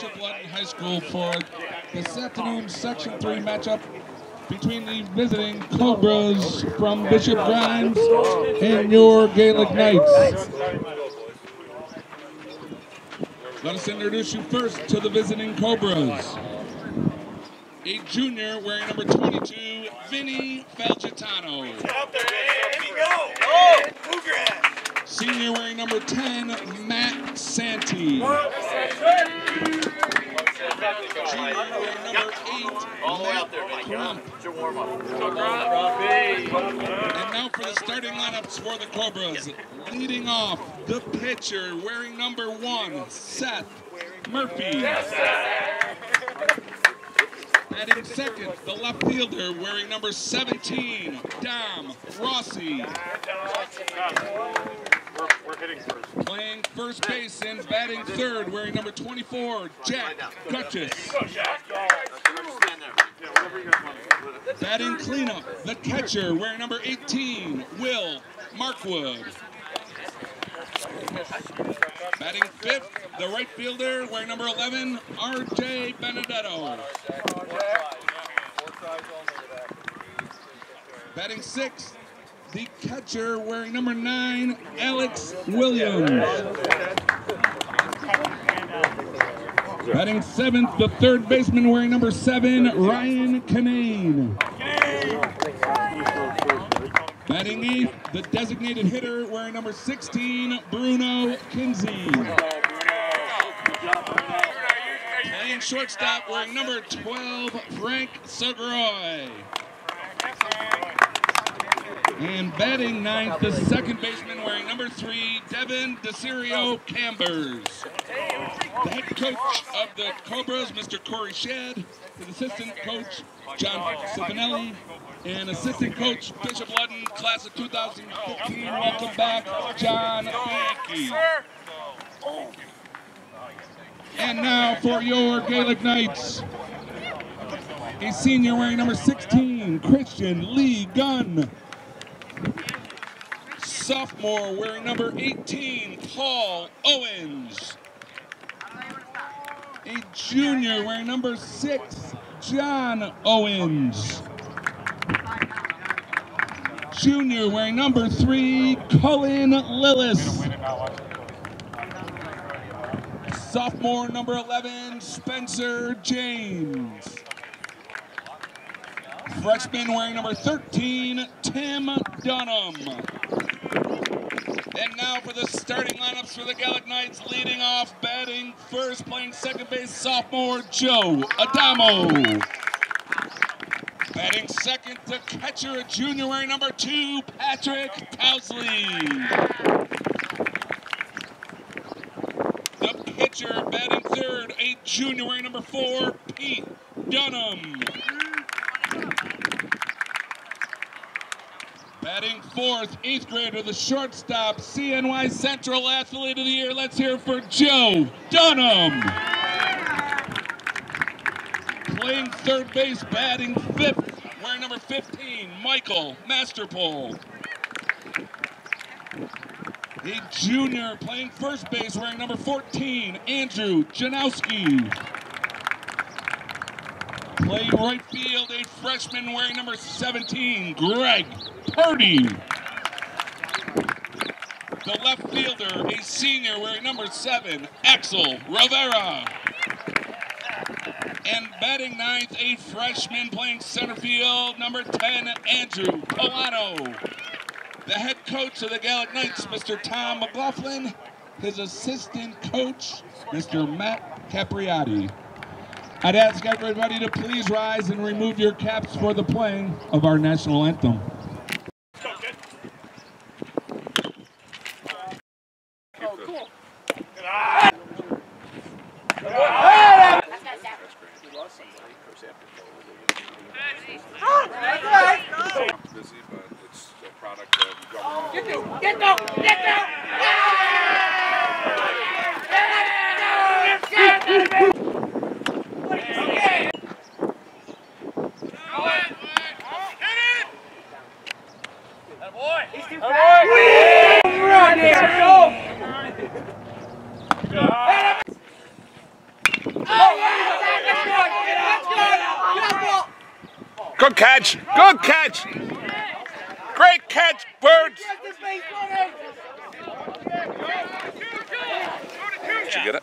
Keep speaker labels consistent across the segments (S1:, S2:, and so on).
S1: Bishop High School for this afternoon's Section 3 matchup between the visiting Cobras from Bishop Grimes and your Gaelic Knights. Let us introduce you first to the visiting Cobras. A junior wearing number 22, Vinny Falgitano. Senior wearing number 10, Matt Santee. Junior wearing number 8, Matt Crump. And now for the starting lineups for the Cobras. Leading off, the pitcher wearing number 1, Seth Murphy. Batting second, the left fielder wearing number 17, Dom Rossi. Playing first base and batting third, wearing number 24, Jack Gutchis. Batting cleanup, the catcher, wearing number 18, Will Markwood. Batting fifth, the right fielder, wearing number 11, R.J. Benedetto. Batting sixth, the catcher, wearing number nine, Alex Williams. Batting seventh, the third baseman, wearing number seven, Ryan Canane. Batting eighth, the designated hitter, wearing number 16, Bruno Kinsey. Playing shortstop, wearing number 12, Frank Segroy. And batting ninth, the second baseman wearing number three, Devin Desirio Cambers. The head coach of the Cobras, Mr. Corey Shedd. His assistant coach, John Cifanelli. And assistant coach, Bishop Ludden, class of 2015. Welcome back, John. And now for your Gaelic Knights. A senior wearing number 16, Christian Lee Gunn. Sophomore wearing number 18, Paul Owens. A junior wearing number 6, John Owens. Junior wearing number 3, Cullen Lillis. Sophomore number 11, Spencer James. Freshman wearing number 13, Tim Dunham. Now for the starting lineups for the Gaelic Knights, leading off, batting first, playing second base, sophomore Joe Adamo. Batting second, the catcher, junior wearing number two, Patrick Tousley. The pitcher, batting third, a junior wearing number four, Pete Dunham. Batting fourth, eighth grader, the shortstop, CNY Central Athlete of the Year. Let's hear for Joe Dunham. Playing third base, batting fifth, wearing number 15, Michael Masterpole. A junior playing first base, wearing number 14, Andrew Janowski. Playing right field, a freshman wearing number 17, Greg Purdy. The left fielder, a senior wearing number seven, Axel Rivera. And batting ninth, a freshman playing center field, number 10, Andrew Polano. The head coach of the Gaelic Knights, Mr. Tom McLaughlin. His assistant coach, Mr. Matt Capriati. I'd ask everybody to please rise and remove your caps for the playing of our national anthem.
S2: busy, but it's a product of government.
S1: Good catch. Good catch. Great catch, Birds. Did you get it?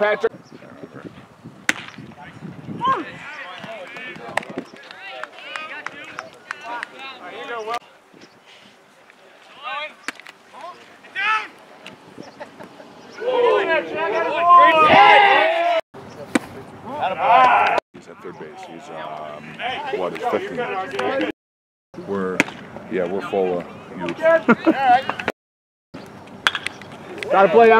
S1: Patrick. He's at third base. He's um, what is 15? We're yeah, we're full of youth. Gotta play out.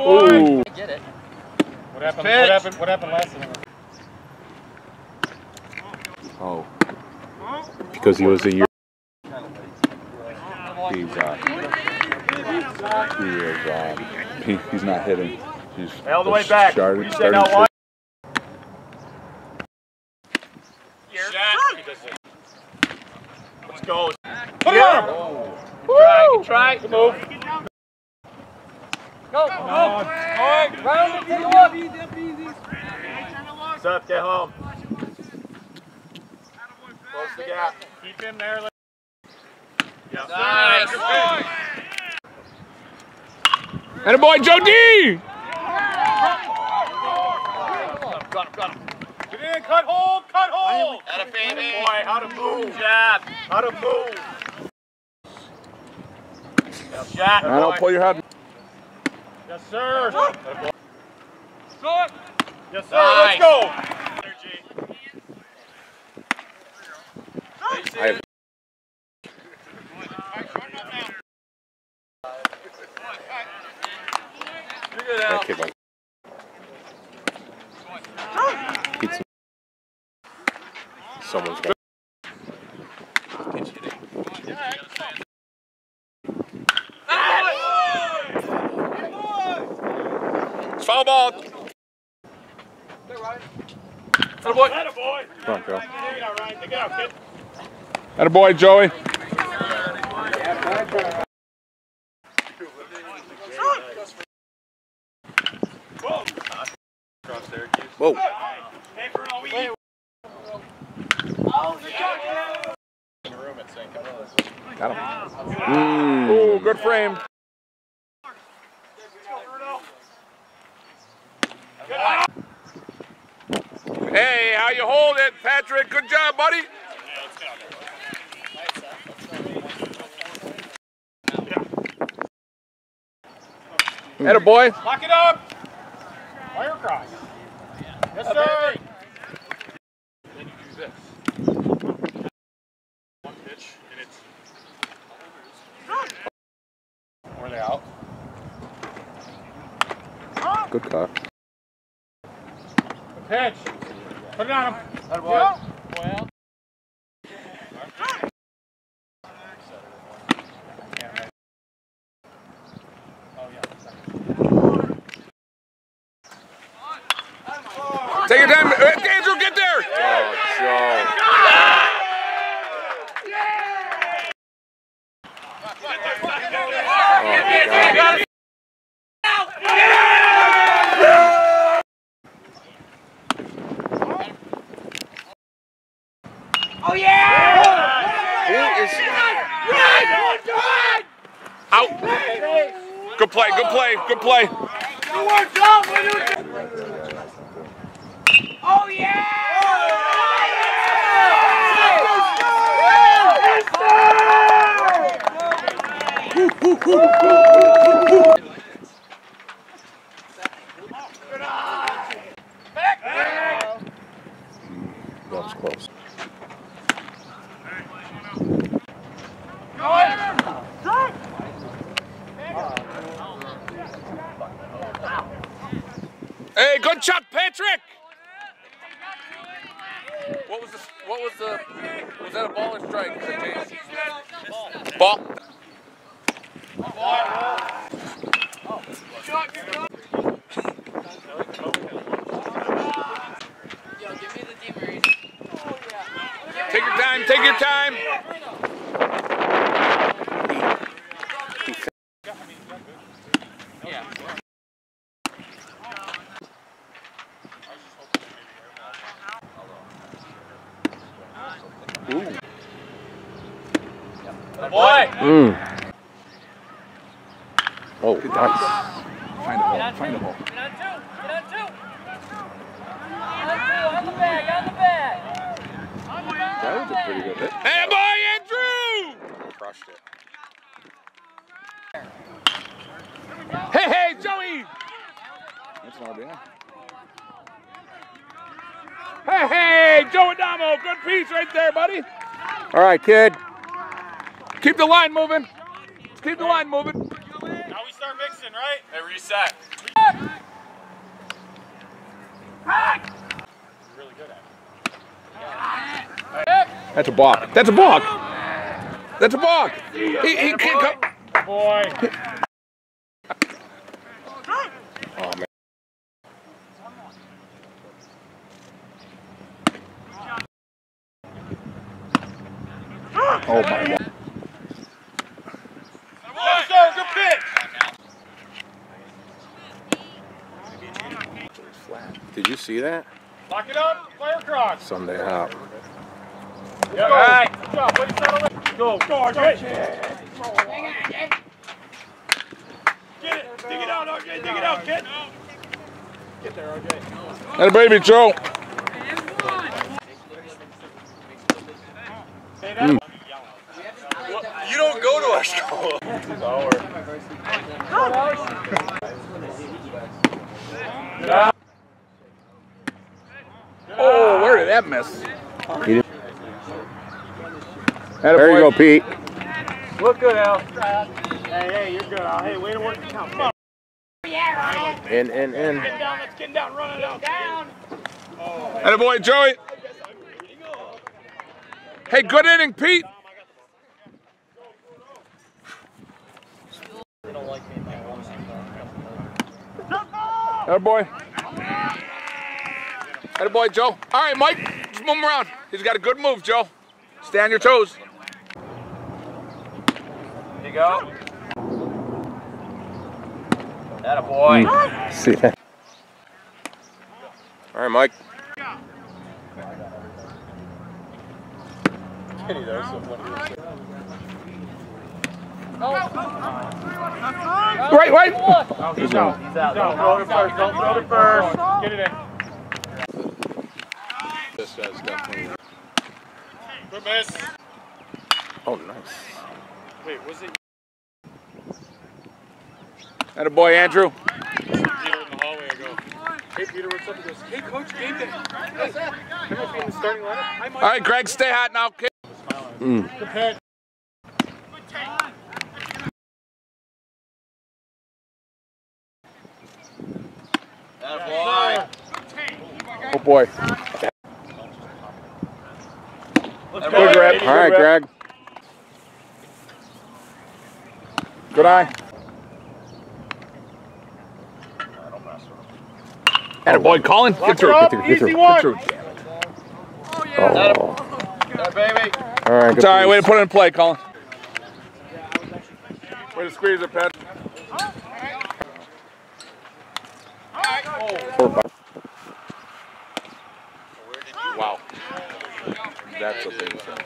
S1: Ooh. I get it.
S3: What happened? What happened? What happened last time?
S4: Oh. Because he was a year.
S1: He's uh, he is um, he, he's not hitting. He's
S3: All the way back.
S1: Started,
S3: You said
S1: started
S3: now
S1: to-
S3: what? Let's go. Put it on. Try, try, move. Go, go. All right, round it, take a look. What's up, get home. Close the gap. Keep him there. Yep. Nice.
S1: And a boy, Joe D.
S3: Got him, got him. Get in, cut hole, cut hole. At a baby. Boy, how to move. Jab. How to move. Yep, shot.
S1: I don't pull your head.
S3: Yes, sir. Yes, sir. Let's go.
S4: I have that kid like. Pizza. Someone's got.
S1: It's foul ball.
S3: Attaboy. Attaboy.
S4: Come on, Joe.
S3: Take it out, Ryan. Take out, kid.
S1: And a boy, Joey.
S4: Whoa.
S3: Hey, Bruno, we eat.
S4: Got him. Mm.
S1: Ooh, good frame. Hey, how you hold it, Patrick? Good job, buddy. And a boy.
S3: Lock it up. Fire across. Yes, sir. Then you do this. One pitch, and it's. Were they out?
S4: Good call.
S3: Pitch. Put it on him. Attaboy. Well.
S1: Take your time. Uh, Andrew, get there.
S4: Oh, Joe. Oh, God. Who is
S1: Out. Good play, good play, good play.
S5: Oh yeah!
S4: That was close.
S1: Hey, good shot, Patrick. What was the? What was the? Was that a ball or strike? Ball. Take your time. Take your.
S4: Mm. Oh, nice.
S2: Find a hole. Find a hole.
S5: Get on two! Get on two! On two! On the bag! On the bag!
S4: That was a pretty good hit.
S1: Hey, boy, Andrew.
S4: Crushed it.
S1: Hey, hey, Joey.
S2: That's an RBI.
S1: Hey, hey, Joe Adamo. Good piece right there, buddy.
S4: All right, kid.
S1: Keep the line moving. Keep the line moving.
S3: Now we start mixing, right? Hey, reset. Really good at it.
S1: That's a balk. That's a balk. That's a balk. He, he can't come.
S3: Boy.
S4: Oh man.
S2: Oh my God.
S3: Good pitch.
S4: Did you see that?
S3: Lock it up. Fire across.
S4: Sunday hop.
S3: Yep. All right. Good job. Way settle it. Go. Go, RJ. Get it. Dig it out, RJ. Dig it out, kid. Get there, RJ.
S1: That baby, Joe.
S3: That You don't go to our school.
S1: Oh, where did that miss?
S4: He didn't-
S1: Atta
S4: There you
S1: boy.
S4: go, Pete.
S3: Look good, Al. Hey, hey, you're good, Al. Hey, way to work the count. Come on.
S4: In, in, in.
S3: Get down. Let's get down. Run it out. Down.
S1: Atta boy, Joey. Hey, good inning, Pete. Atta boy. Atta boy, Joe. All right, Mike. Just move him around. He's got a good move, Joe. Stay on your toes.
S3: There you go. That a boy. Hmm.
S4: See that? All right, Mike.
S1: Right, right.
S3: Oh, he's out. He's out. Don't throw it first. Don't throw it first. Get it in.
S4: This guy's definitely.
S3: Good miss.
S4: Oh, nice.
S3: Wait, was it
S1: Atta boy, Andrew.
S3: Peter in the hallway? I go. Hey, Peter, what's up? He goes, Hey, coach, game day. What's up? Am I in the starting lineup?
S1: All right, Greg, stay hot now, kid.
S4: Mm.
S3: Good.
S4: Oh boy.
S1: Good grab.
S4: All right, Greg.
S1: Good eye. Atta boy, Colin. Get through.
S3: up.
S4: Get through, get
S3: Easy
S4: through.
S3: one.
S1: Through.
S4: Oh.
S3: There, baby.
S4: All right,
S1: It's
S4: good
S1: all right. Way to
S4: piece.
S1: put it in play, Colin. Way to squeeze it, Pat.
S4: Four by-
S1: Wow.
S4: That's a big thing.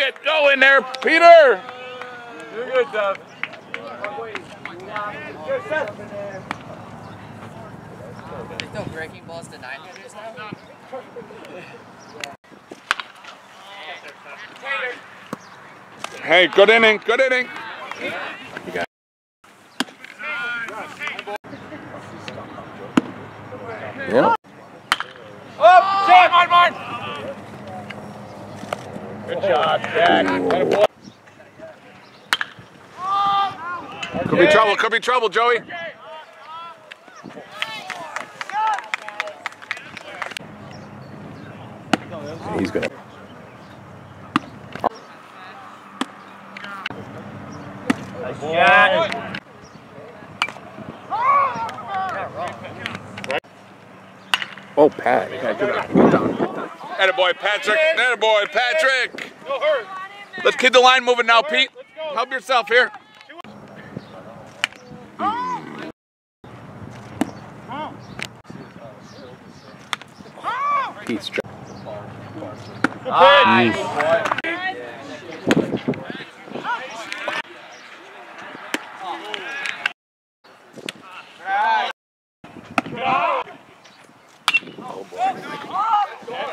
S1: You get go in there, Peter.
S3: You're good, Dub. Good set.
S2: There's no breaking balls to nine hitters now.
S1: Hey, good inning, good inning.
S4: Yeah.
S3: Up, John, Martin, Martin. Good.
S1: Could be trouble, could be trouble, Joey.
S4: He's gonna.
S3: Yeah.
S4: Oh, Pat.
S1: Attaboy, Patrick. Attaboy, Patrick.
S3: Go hurt.
S1: Let's keep the line moving now, Pete. Help yourself here.
S4: Pete's tr-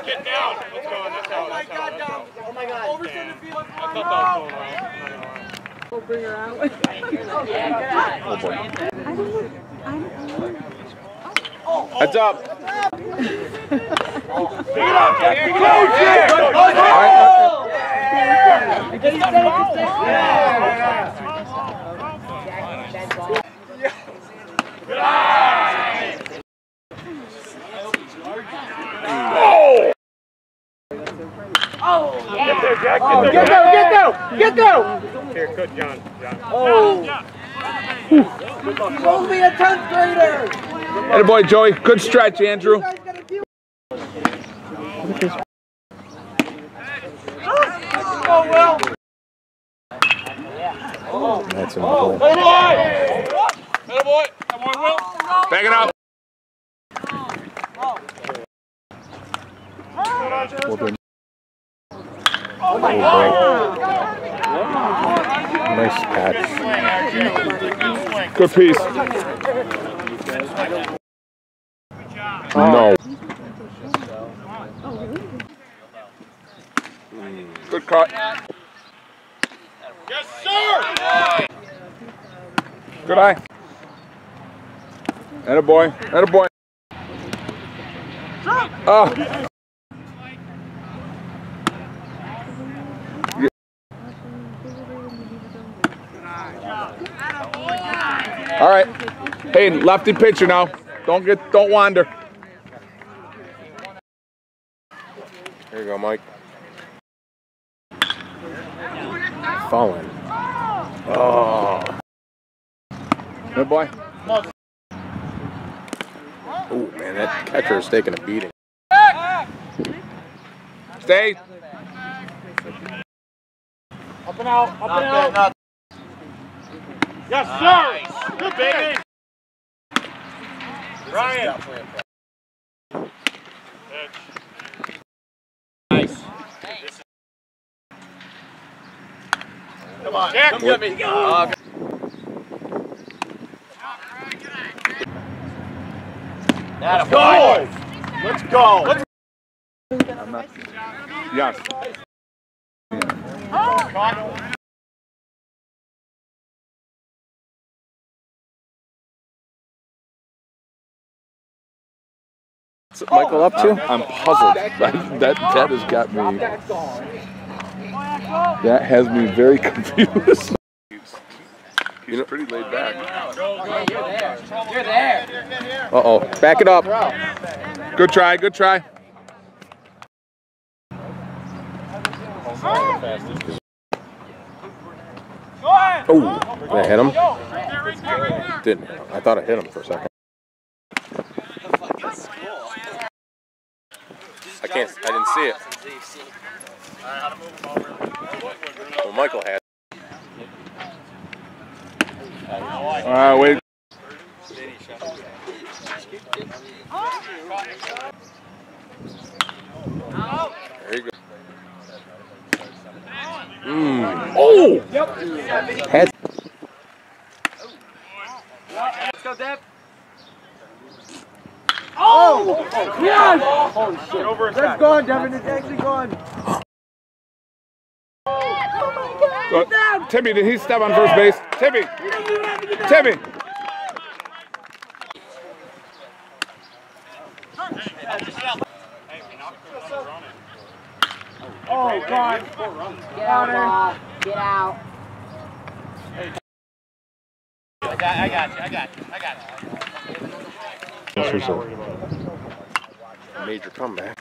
S3: Get down. Let's go. That's how. That's how. That's how. Oh my God. Oversend the field. I thought that was going around.
S4: Oh, boy.
S6: I don't know. I don't know.
S1: Heads up.
S3: Pick it up, Jack. Pick it up. Go, go, go. Get there, Jack. Oh, get there.
S7: Get there, get there!
S3: Here, good, John. John.
S7: Oh. Roll me a 10th grader!
S1: Attaboy, Joey. Good stretch, Andrew.
S7: Oh, well.
S4: That's in the hole.
S3: Attaboy. Attaboy, Will.
S1: Back it up.
S4: Well done. Oh, boy. Nice catch.
S1: Good piece. No. Good cut.
S3: Yes, sir.
S1: Good eye. Attaboy. Attaboy. Oh. All right. Hey, lefty pitcher now. Don't get, don't wander.
S4: There you go, Mike. Fallen. Oh.
S1: Good boy.
S4: Oh, man, that catcher is taking a beating.
S1: Stay.
S3: Up and out. Up and out. Yes, sir. Good, baby. Ryan. Nice. Come on, Jack. Come get me. Let's go. Let's go. Let's go.
S1: Yes.
S4: What's Michael up to?
S1: I'm puzzled. That, that, that has got me. That has me very confused. He's pretty laid back.
S2: You're there.
S4: Uh oh. Back it up.
S1: Good try, good try.
S4: Oh, did I hit him? Didn't. hit him. I thought I hit him for a second. I can't. I didn't see it. Well, Michael had.
S1: All right, wait.
S4: There you go. Hmm. Oh! Had
S2: Let's go, Deb.
S7: Oh! Yes! Holy shit. That's gone, Devin. It's actually gone.
S1: Uh, Timmy, did he step on first base? Timmy! Timmy!
S7: Oh, God.
S8: Get out, Bob. Get out.
S2: I got you. I got you. I got you.
S4: This was a major comeback.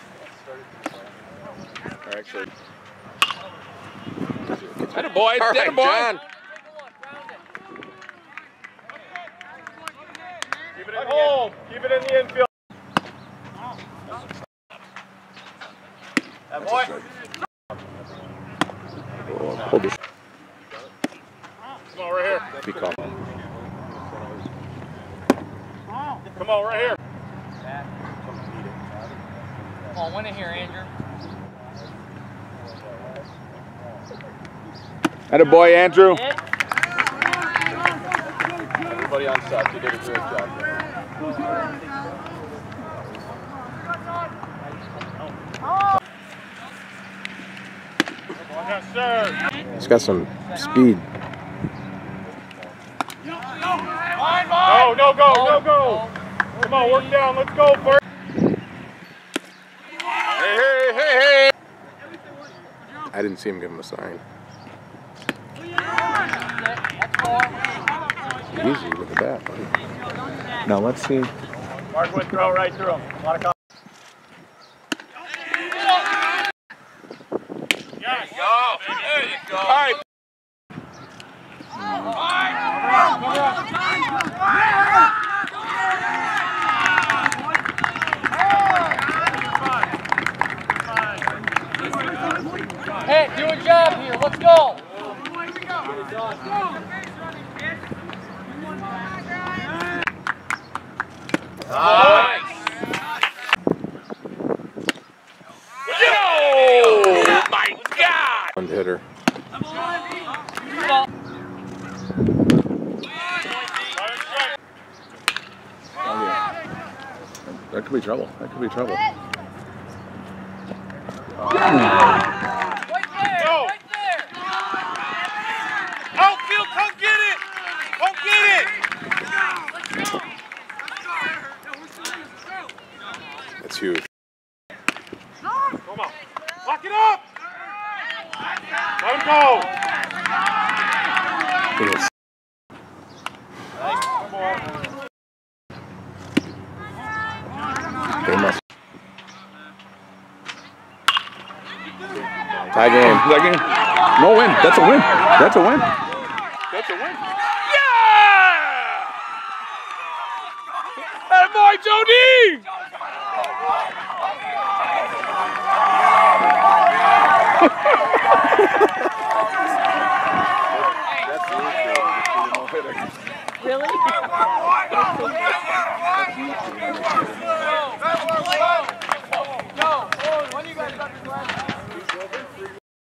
S4: Or actually,
S9: That a boy.
S4: all
S9: That a boy.
S4: John.
S3: Keep it in home. Keep it in the infield. That boy.
S4: We'll hold this.
S3: Come on, right here.
S4: Be called.
S3: Come on, right here.
S2: Come on, win it here, Andrew.
S1: And a boy, Andrew.
S2: Hit.
S4: Everybody on set, you did a great job.
S3: Yes, sir.
S4: He's got some speed.
S3: No, no go, no go. Come on, work down. Let's go, Bert.
S1: Hey, hey, hey, hey!
S4: I didn't see him give him a sign.
S2: That's.
S4: Easy with the bat.
S1: Now let's see.
S3: Mark would throw right through him. A lot of Yes. Go. There you go. All right.
S2: Hey, do a job here. Let's go. Oh my God!
S4: One hitter.
S1: That could be trouble. That could be trouble.
S2: Right there.
S3: Go.
S2: Right there.
S3: Outfield, come get it. Come get it.
S4: That's huge.
S3: Come on. Lock it up. Let him go.
S4: Yes. They must. Tie game.
S1: Is that game? No win. That's a win. That's a win.